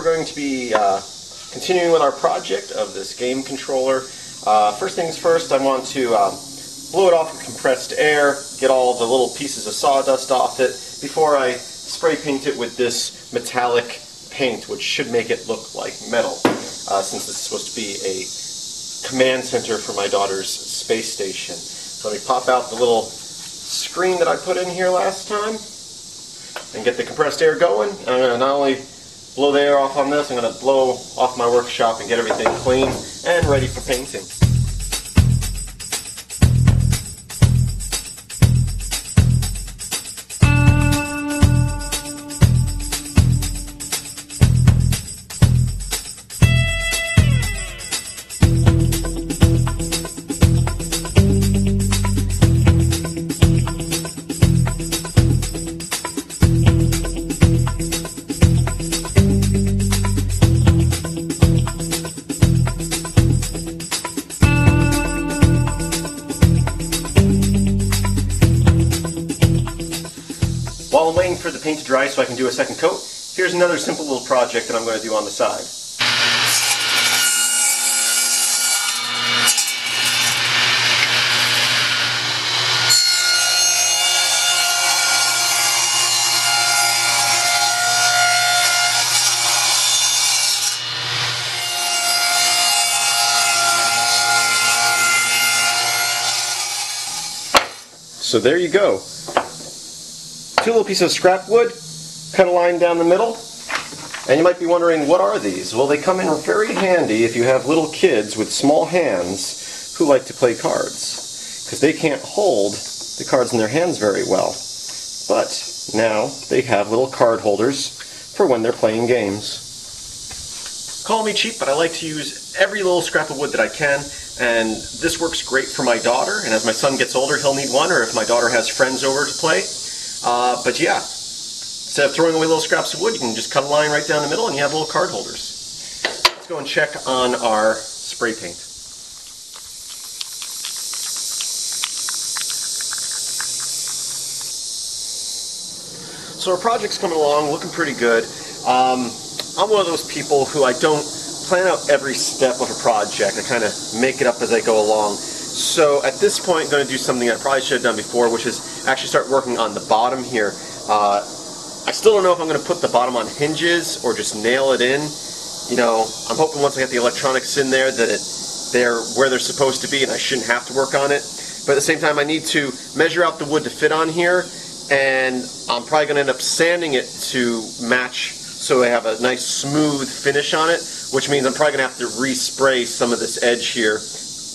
we're going to be uh, continuing with our project of this game controller. Uh, first things first, I want to um, blow it off with compressed air, get all the little pieces of sawdust off it before I spray paint it with this metallic paint, which should make it look like metal, uh, since this is supposed to be a command center for my daughter's space station. So let me pop out the little screen that I put in here last time and get the compressed air going. I'm going to not only blow the air off on this, I'm going to blow off my workshop and get everything clean and ready for painting. While I'm waiting for the paint to dry so I can do a second coat, here's another simple little project that I'm going to do on the side. So there you go. Two little pieces of scrap wood, cut a line down the middle. And you might be wondering, what are these? Well, they come in very handy if you have little kids with small hands who like to play cards. Because they can't hold the cards in their hands very well. But now they have little card holders for when they're playing games. Call me cheap, but I like to use every little scrap of wood that I can, and this works great for my daughter, and as my son gets older, he'll need one, or if my daughter has friends over to play. Uh, but yeah, instead of throwing away little scraps of wood, you can just cut a line right down the middle and you have little card holders. Let's go and check on our spray paint. So our project's coming along, looking pretty good. Um, I'm one of those people who I don't plan out every step of a project. I kind of make it up as I go along. So at this point, I'm going to do something I probably should have done before, which is actually start working on the bottom here. Uh, I still don't know if I'm going to put the bottom on hinges or just nail it in. You know, I'm hoping once I get the electronics in there that it they're where they're supposed to be and I shouldn't have to work on it. But at the same time, I need to measure out the wood to fit on here, and I'm probably going to end up sanding it to match so I have a nice smooth finish on it, which means I'm probably going to have to respray some of this edge here.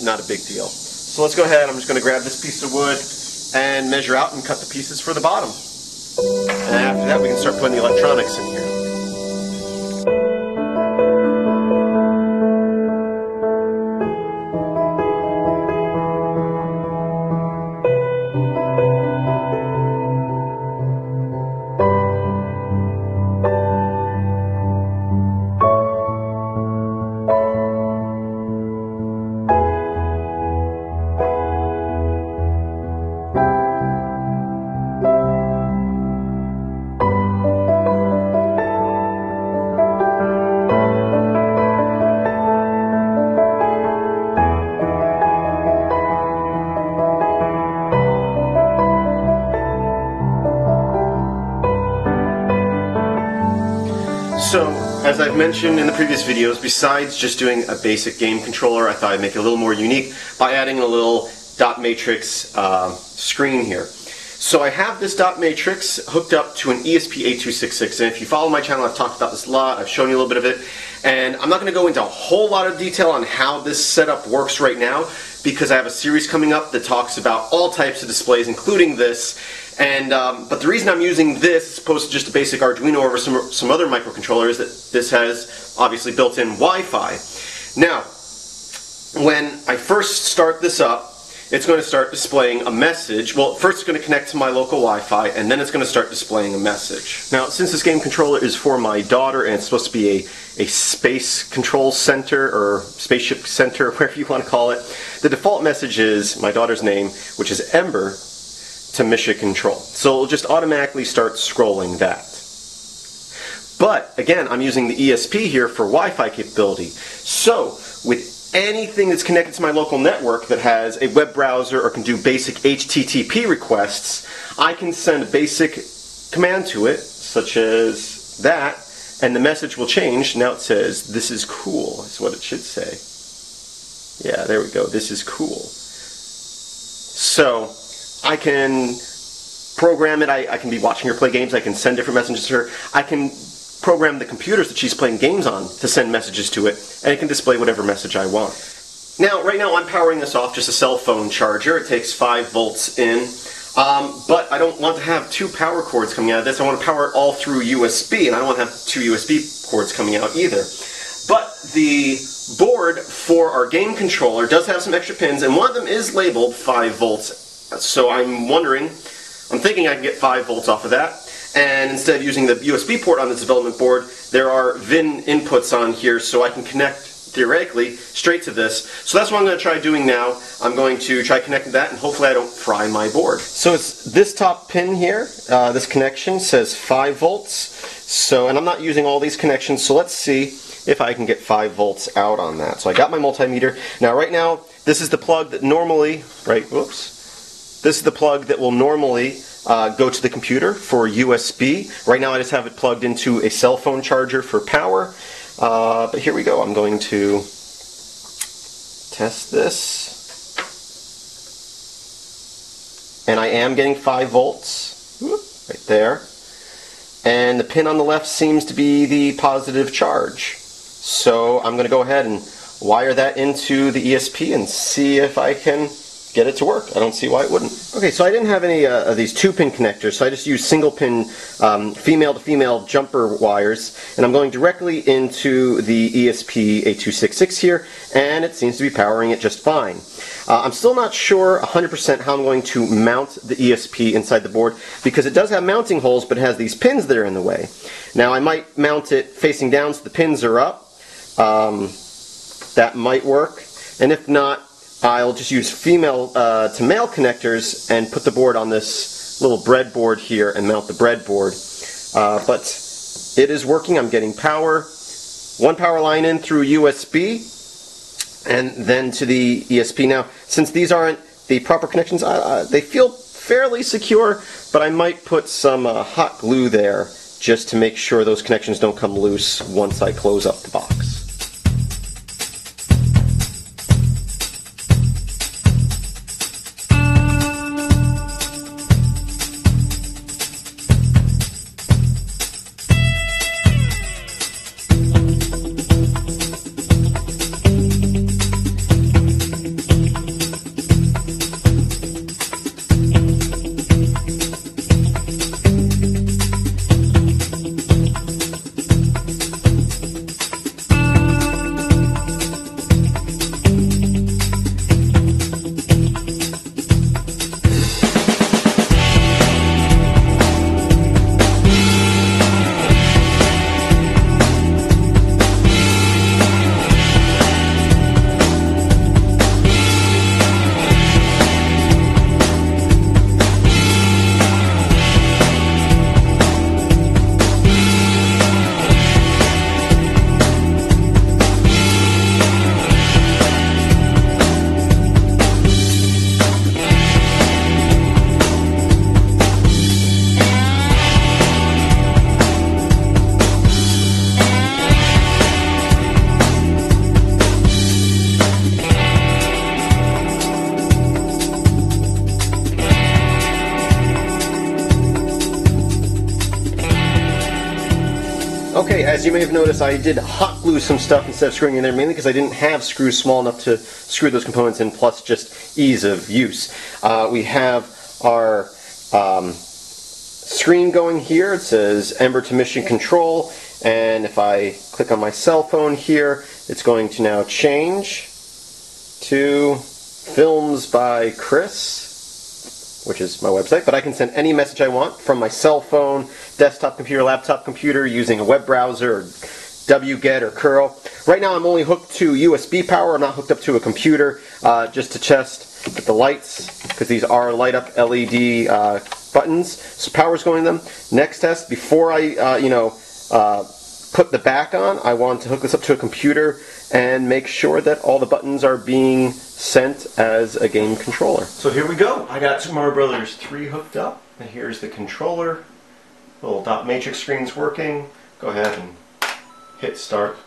Not a big deal. So let's go ahead. I'm just going to grab this piece of wood and measure out and cut the pieces for the bottom. And after that, we can start putting the electronics in here. As I've mentioned in the previous videos, besides just doing a basic game controller, I thought I'd make it a little more unique by adding a little dot matrix uh, screen here. So I have this dot matrix hooked up to an ESP8266, and if you follow my channel, I've talked about this a lot, I've shown you a little bit of it, and I'm not going to go into a whole lot of detail on how this setup works right now, because I have a series coming up that talks about all types of displays, including this, and um, but the reason I'm using this as opposed to just a basic Arduino over some, some other microcontroller is that this has obviously built-in Wi-Fi. Now, when I first start this up, it's going to start displaying a message. Well, first it's going to connect to my local Wi-Fi, and then it's going to start displaying a message. Now, since this game controller is for my daughter, and it's supposed to be a, a space control center, or spaceship center, whatever you want to call it, the default message is my daughter's name, which is Ember, to mission control. So it'll just automatically start scrolling that. But again, I'm using the ESP here for Wi-Fi capability. So with anything that's connected to my local network that has a web browser or can do basic HTTP requests, I can send a basic command to it, such as that, and the message will change. Now it says, this is cool, is what it should say. Yeah, there we go. This is cool. So I can program it. I, I, can be watching her play games. I can send different messages to her. I can program the computers that she's playing games on to send messages to it, and it can display whatever message I want. Now, right now I'm powering this off just a cell phone charger. It takes 5 volts in. Um, but I don't want to have two power cords coming out of this. I want to power it all through USB, and I don't want to have two USB cords coming out either. But the board for our game controller does have some extra pins, and one of them is labeled 5 volts. So I'm wondering, I'm thinking I can get 5 volts off of that. And instead of using the USB port on this development board, there are VIN inputs on here so I can connect theoretically straight to this. So that's what I'm going to try doing now. I'm going to try connecting that and hopefully I don't fry my board. So it's this top pin here, uh, this connection says 5 volts. So, and I'm not using all these connections, so let's see if I can get 5 volts out on that. So I got my multimeter. Now right now, this is the plug that normally, right, whoops. This is the plug that will normally uh, go to the computer for USB. Right now I just have it plugged into a cell phone charger for power. Uh, but here we go. I'm going to test this. And I am getting 5 volts. right there. And the pin on the left seems to be the positive charge. So I'm going to go ahead and wire that into the ESP and see if I can get it to work. I don't see why it wouldn't. Okay, so I didn't have any uh, of these two-pin connectors, so I just used single-pin um, female-to-female jumper wires, and I'm going directly into the ESP8266 here, and it seems to be powering it just fine. Uh, I'm still not sure 100% how I'm going to mount the ESP inside the board, because it does have mounting holes, but it has these pins that are in the way. Now, I might mount it facing down so the pins are up. Um, that might work, and if not, I'll just use female uh, to male connectors and put the board on this little breadboard here and mount the breadboard. Uh, but it is working. I'm getting power. One power line in through USB and then to the ESP. Now, since these aren't the proper connections, uh, they feel fairly secure, but I might put some uh, hot glue there just to make sure those connections don't come loose once I close up the box. As you may have noticed, I did hot glue some stuff instead of screwing in there, mainly because I didn't have screws small enough to screw those components in, plus just ease of use. Uh, we have our um, screen going here. It says Ember to Mission Control, and if I click on my cell phone here, it's going to now change to Films by Kris which is my website, but I can send any message I want from my cell phone, desktop computer, laptop computer, using a web browser, or wget or curl. Right now I'm only hooked to USB power, I'm not hooked up to a computer, uh, just to test the lights, because these are light up LED uh, buttons, so power's going to them. Next test, before I, uh, you know, uh, put the back on, I want to hook this up to a computer and make sure that all the buttons are being sent as a game controller. So here we go. I got Super Mario Brothers 3 hooked up, and here's the controller. Little dot matrix screen's working. Go ahead and hit start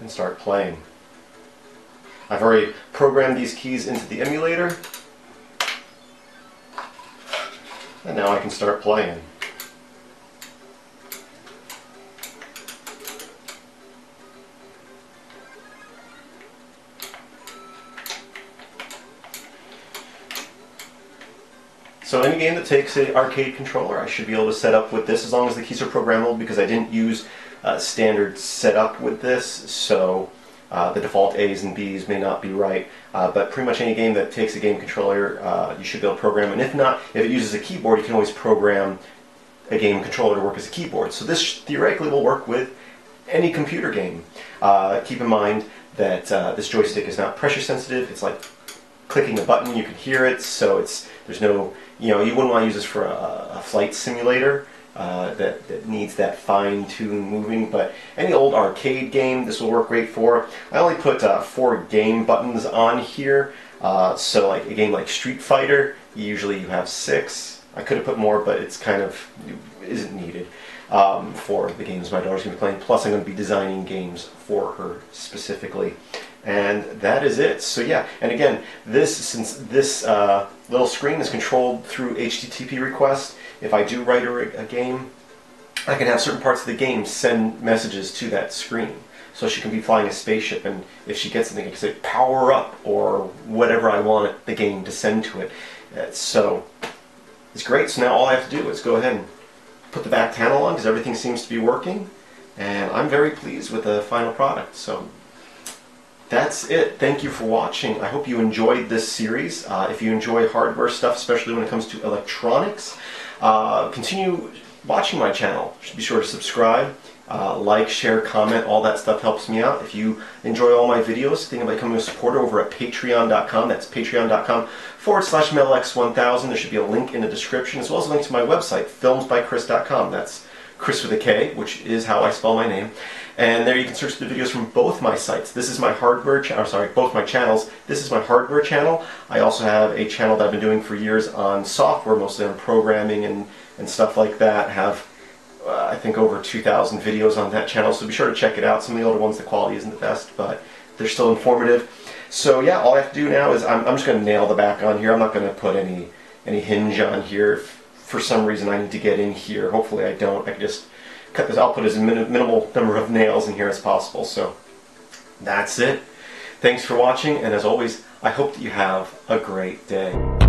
and start playing. I've already programmed these keys into the emulator. And now I can start playing. So any game that takes an arcade controller, I should be able to set up with this as long as the keys are programmable because I didn't use uh, standard setup with this, so uh, the default A's and B's may not be right. Uh, but pretty much any game that takes a game controller, uh, you should be able to program. And if not, if it uses a keyboard, you can always program a game controller to work as a keyboard. So this theoretically will work with any computer game. Uh, keep in mind that uh, this joystick is not pressure sensitive. It's like clicking a button, you can hear it, so it's there's no you know, you wouldn't want to use this for a, a flight simulator uh, that, that needs that fine-tuned moving, but any old arcade game this will work great for. I only put uh, four game buttons on here, uh, so like a game like Street Fighter, usually you have six. I could have put more, but it's kind of isn't needed um, for the games my daughter's going to be playing. Plus, I'm going to be designing games for her specifically. And that is it. So yeah, and again, this since this uh, little screen is controlled through HTTP request, if I do write a, a game, I can have certain parts of the game send messages to that screen. So she can be flying a spaceship, and if she gets something, I can say power up or whatever I want the game to send to it. Uh, so it's great. So now all I have to do is go ahead and put the back panel on because everything seems to be working, and I'm very pleased with the final product. So that's it. Thank you for watching. I hope you enjoyed this series. Uh, if you enjoy hardware stuff, especially when it comes to electronics, uh, continue watching my channel. Be sure to subscribe, uh, like, share, comment. All that stuff helps me out. If you enjoy all my videos, think about becoming a supporter over at patreon.com. That's patreon.com forward slash MetalX1000. There should be a link in the description, as well as a link to my website, filmsbykris.com. That's Kris with a K, which is how I spell my name. And there you can search the videos from both my sites. This is my hardware channel, I'm sorry, both my channels. This is my hardware channel. I also have a channel that I've been doing for years on software, mostly on programming and, and stuff like that. Have, uh, I think, over 2,000 videos on that channel, so be sure to check it out. Some of the older ones, the quality isn't the best, but they're still informative. So yeah, all I have to do now is I'm, I'm just going to nail the back on here. I'm not going to put any, any hinge on here for some reason I need to get in here. Hopefully I don't. I can just cut this I'll put as min minimal number of nails in here as possible. So that's it. Thanks for watching, and as always, I hope that you have a great day.